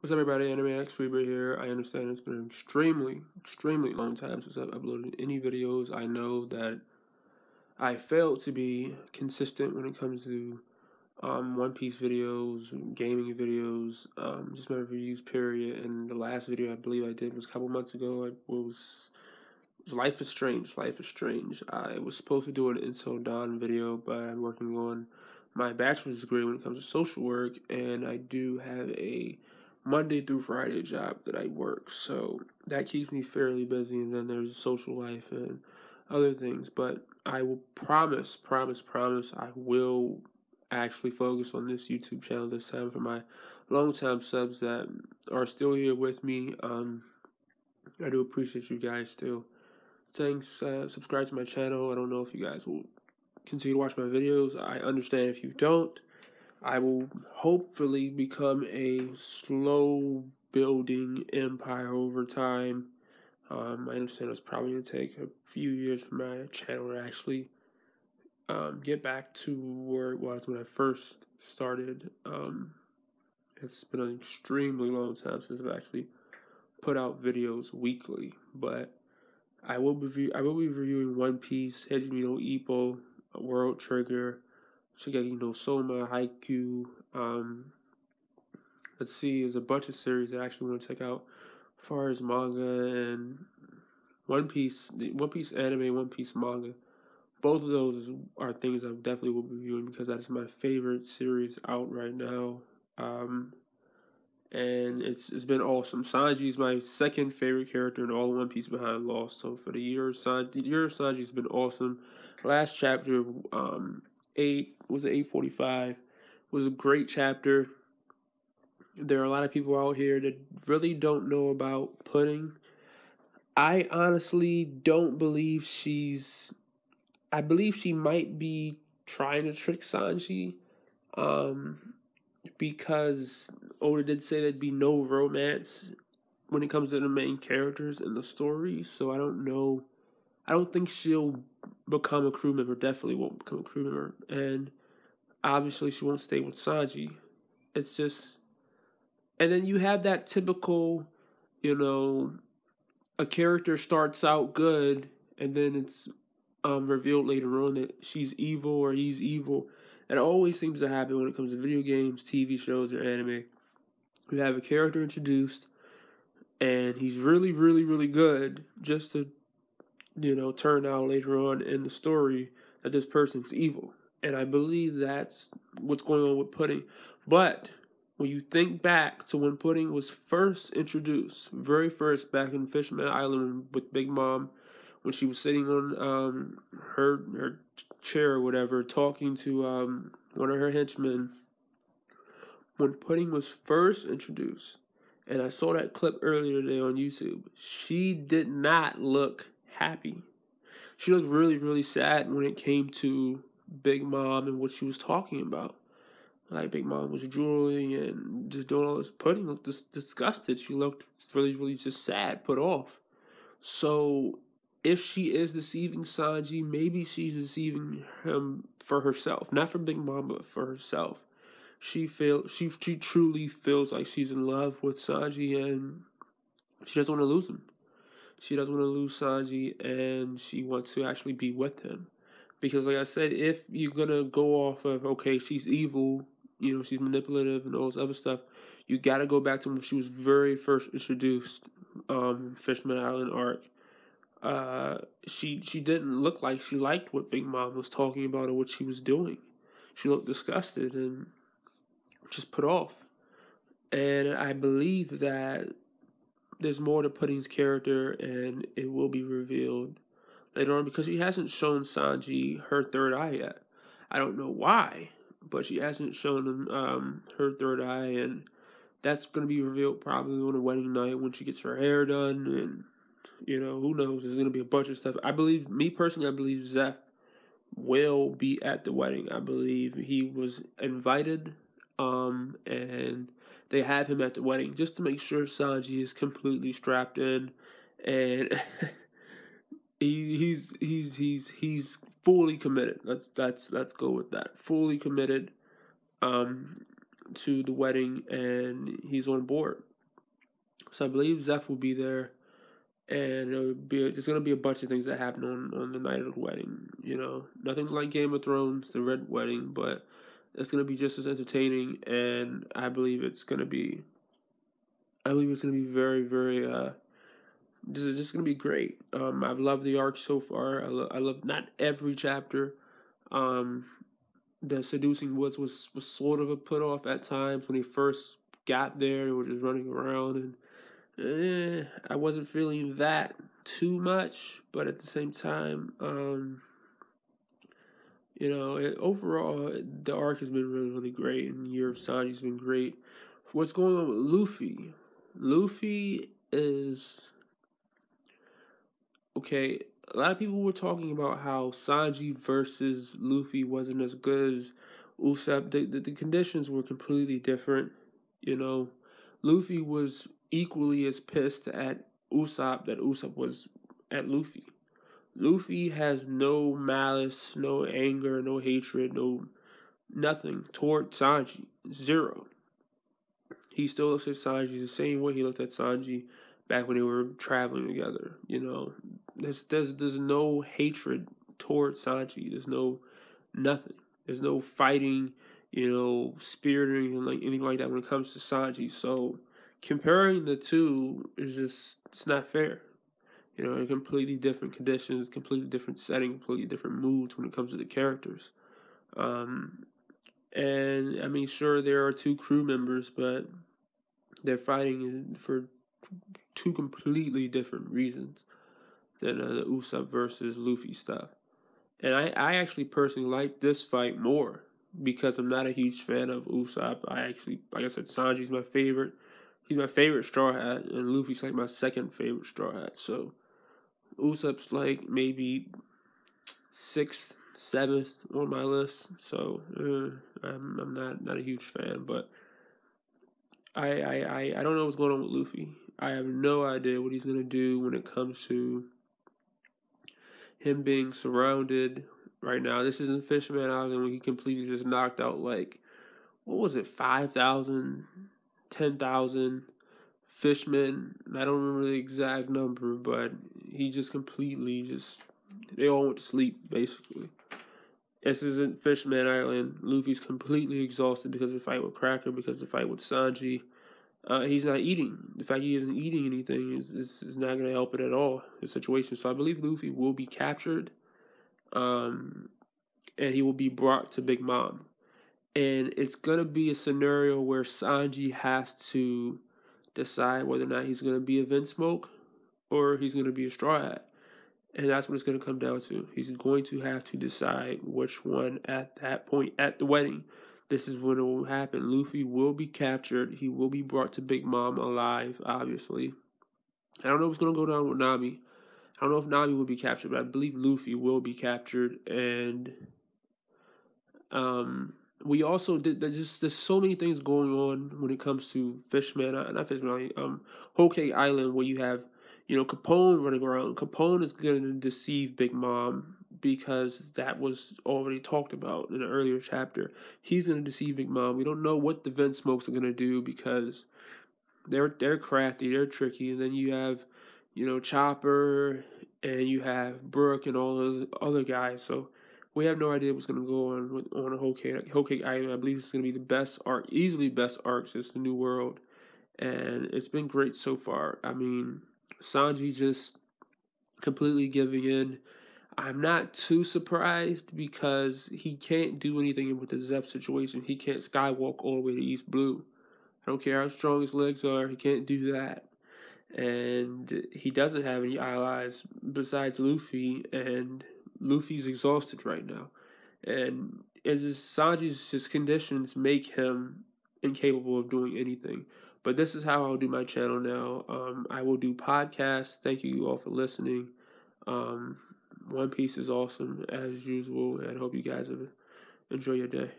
What's up, everybody? Anime X Weaver here. I understand it's been an extremely, extremely long time since I've uploaded any videos. I know that I failed to be consistent when it comes to um, One Piece videos, gaming videos, um, just my reviews, period. And the last video I believe I did was a couple months ago. It was, it was Life is Strange. Life is Strange. I was supposed to do an Until Dawn video, but I'm working on my bachelor's degree when it comes to social work, and I do have a Monday through Friday job that I work. So that keeps me fairly busy. And then there's social life and other things. But I will promise, promise, promise, I will actually focus on this YouTube channel this time for my long-time subs that are still here with me. Um, I do appreciate you guys still. Thanks. Uh, subscribe to my channel. I don't know if you guys will continue to watch my videos. I understand if you don't. I will hopefully become a slow building empire over time. Um, I understand it's probably going to take a few years for my channel to actually um, get back to where it was when I first started. Um, it's been an extremely long time since I've actually put out videos weekly, but I will be I will be reviewing One Piece, Hajime no Ippo, World Trigger, Shokugeki no Soma, Haikyuu. Um, let's see, there's a bunch of series that I actually want to check out. As far as manga and One Piece, One Piece anime, One Piece manga. Both of those are things I definitely will be viewing because that is my favorite series out right now. Um, and it's it's been awesome. Sanji is my second favorite character in all One Piece behind Lost. So for the year, Sanji, the year of Sanji has been awesome. Last chapter, um, eight was it eight forty five was a great chapter. There are a lot of people out here that really don't know about pudding. I honestly don't believe she's. I believe she might be trying to trick Sanji, um, because Oda did say there'd be no romance when it comes to the main characters in the story. So I don't know. I don't think she'll become a crew member. Definitely won't become a crew member, and obviously she won't stay with Sanji. It's just, and then you have that typical, you know, a character starts out good and then it's um, revealed later on that she's evil or he's evil. It always seems to happen when it comes to video games, TV shows, or anime. You have a character introduced, and he's really, really, really good, just to, you know, turn out later on in the story that this person's evil. And I believe that's what's going on with pudding. But when you think back to when pudding was first introduced, very first back in Fishman Island with Big Mom, when she was sitting on um, her her chair or whatever, talking to um, one of her henchmen. When pudding was first introduced, and I saw that clip earlier today on YouTube, she did not look happy. She looked really, really sad when it came to Big Mom and what she was talking about. Like Big Mom was drooling and just doing all this pudding looked dis- disgusted. She looked really, really just sad, put off. So if she is deceiving Sanji, maybe she's deceiving him for herself, not for Big Mom, but for herself. She feel she she truly feels like she's in love with Sanji and she doesn't want to lose him. She doesn't want to lose Sanji and she wants to actually be with him. Because like I said, if you're gonna go off of okay, she's evil, you know, she's manipulative and all this other stuff, you gotta go back to when she was very first introduced, um, Fishman Island arc. Uh, she she didn't look like she liked what Big Mom was talking about or what she was doing. She looked disgusted and just put off. And I believe that there's more to Pudding's character, and it will be revealed later on because she hasn't shown Sanji her third eye yet. I don't know why, but she hasn't shown him um, her third eye, and that's going to be revealed probably on a wedding night when she gets her hair done, and you know who knows. There's going to be a bunch of stuff. I believe, me personally, I believe Zeff will be at the wedding. I believe he was invited, um, and they have him at the wedding just to make sure Sanji is completely strapped in, and. he, he's he's he's he's fully committed. Let's that's let's go with that. Fully committed um to the wedding and he's on board. So I believe Zeff will be there, and be, there's gonna be a bunch of things that happen on on the night of the wedding. You know, nothing like Game of Thrones, the Red Wedding, but it's gonna be just as entertaining, and I believe it's gonna be. I believe it's gonna be very, very. uh This is just gonna be great. Um, I've loved the arc so far. I, lo- I love not every chapter. Um, the seducing woods was was sort of a put off at times when he first got there. They were just running around, and eh, I wasn't feeling that too much. But at the same time, um, you know, overall the arc has been really really great, and Year of Sanji's been great. What's going on with Luffy? Luffy is okay a lot of people were talking about how Sanji versus Luffy wasn't as good as Usopp. The, the, the conditions were completely different. You know, Luffy was equally as pissed at Usopp that Usopp was at Luffy. Luffy has no malice, no anger, no hatred, no nothing toward Sanji. Zero. He still looks at Sanji the same way he looked at Sanji back when they were traveling together. You know, there's there's there's no hatred toward Sanji. There's no nothing. There's no fighting, you know, spirit or anything like anything like that when it comes to Sanji. So comparing the two is just it's not fair. You know, in completely different conditions, completely different setting, completely different moods when it comes to the characters. Um, and I mean, sure, there are two crew members, but they're fighting for two completely different reasons than uh, the Usopp versus Luffy stuff. And I, I actually personally like this fight more because I'm not a huge fan of Usopp. I actually, like I said, Sanji's my favorite. He's my favorite Straw Hat, and Luffy's like my second favorite Straw Hat. So Usopp's like maybe sixth, seventh on my list. So uh, I'm I'm not not a huge fan, but I I I, I don't know what's going on with Luffy. I have no idea what he's gonna do when it comes to him being surrounded right now. This isn't Fishman Island when he completely just knocked out like what was it, 5,000, 10,000 fishmen. I don't remember the exact number, but he just completely just they all went to sleep basically. This isn't Fishman Island. Luffy's completely exhausted because of the fight with Cracker, because of the fight with Sanji. Uh, he's not eating. The fact he isn't eating anything is, is, is not going to help it at all, the situation. So I believe Luffy will be captured um, and he will be brought to Big Mom. And it's going to be a scenario where Sanji has to decide whether or not he's going to be a vent Vinsmoke or he's going to be a Straw Hat. And that's what it's going to come down to. He's going to have to decide which one at that point at the wedding this is when it will happen. Luffy will be captured. He will be brought to Big Mom alive, obviously. I don't know what's going to go down with Nami. I don't know if Nami will be captured, but I believe Luffy will be captured. And um, we also did. There's just there's so many things going on when it comes to Fishman, uh, not Fishman, um, Whole Cake Island, where you have you know Capone running around. Capone is going to deceive Big Mom because that was already talked about in an earlier chapter. He's going to deceive Big Mom. We don't know what the Vinsmokes are going to do because they're they're crafty, they're tricky, and then you have you know Chopper and you have Brook and all those other guys. So we have no idea what's going to go on with, on a Whole Cake, Whole Cake Island. I believe it's going to be the best arc, easily best arc since the New World, and it's been great so far. I mean, Sanji just completely giving in I'm not too surprised because he can't do anything with the Zeff situation. He can't skywalk all the way to East Blue. I don't care how strong his legs are, he can't do that. And he doesn't have any allies besides Luffy, and Luffy's exhausted right now. And it's just Sanji's his conditions make him incapable of doing anything. But this is how I'll do my channel now. Um, I will do podcasts. Thank you all for listening. Um, one Piece is awesome as usual, and I hope you guys have enjoy your day.